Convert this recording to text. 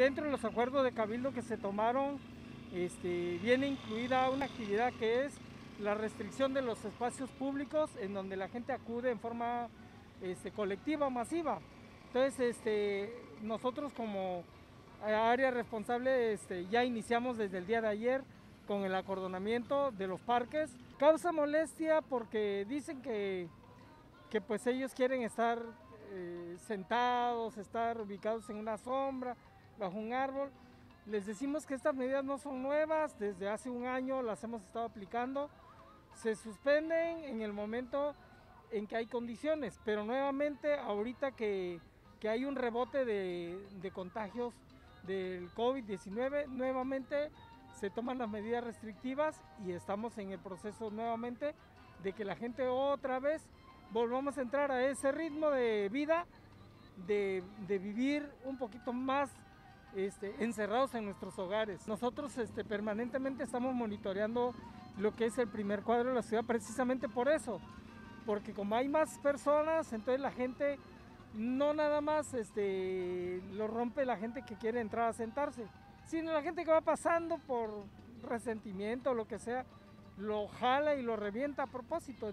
dentro de los acuerdos de cabildo que se tomaron, este, viene incluida una actividad que es la restricción de los espacios públicos en donde la gente acude en forma este, colectiva, masiva. Entonces, este, nosotros como área responsable este, ya iniciamos desde el día de ayer con el acordonamiento de los parques. Causa molestia porque dicen que, que pues ellos quieren estar eh, sentados, estar ubicados en una sombra, bajo un árbol. Les decimos que estas medidas no son nuevas, desde hace un año las hemos estado aplicando. Se suspenden en el momento en que hay condiciones, pero nuevamente ahorita que, que hay un rebote de, de contagios del COVID-19, nuevamente se toman las medidas restrictivas y estamos en el proceso nuevamente de que la gente otra vez volvamos a entrar a ese ritmo de vida, de, de vivir un poquito más este, encerrados en nuestros hogares. Nosotros este, permanentemente estamos monitoreando lo que es el primer cuadro de la ciudad precisamente por eso, porque como hay más personas, entonces la gente no nada más este, lo rompe la gente que quiere entrar a sentarse, sino la gente que va pasando por resentimiento o lo que sea, lo jala y lo revienta a propósito.